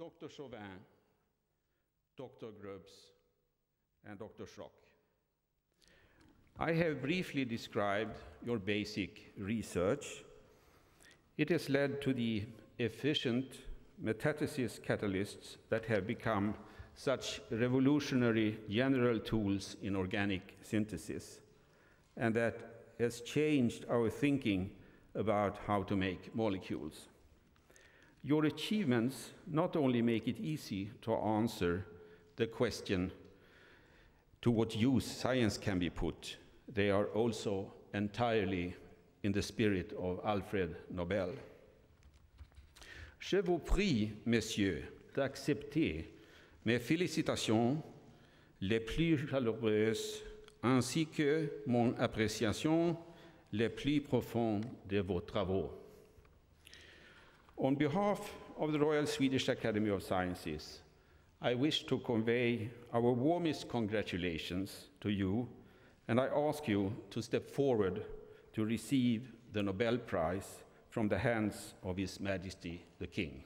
Dr. Chauvin, Dr. Grubbs, and Dr. Schrock. I have briefly described your basic research. It has led to the efficient metathesis catalysts that have become such revolutionary general tools in organic synthesis, and that has changed our thinking about how to make molecules. Your achievements not only make it easy to answer the question to what use science can be put, they are also entirely in the spirit of Alfred Nobel. Je vous prie, messieurs, d'accepter mes félicitations les plus chaleureuses ainsi que mon appréciation les plus profondes de vos travaux. On behalf of the Royal Swedish Academy of Sciences, I wish to convey our warmest congratulations to you, and I ask you to step forward to receive the Nobel Prize from the hands of His Majesty the King.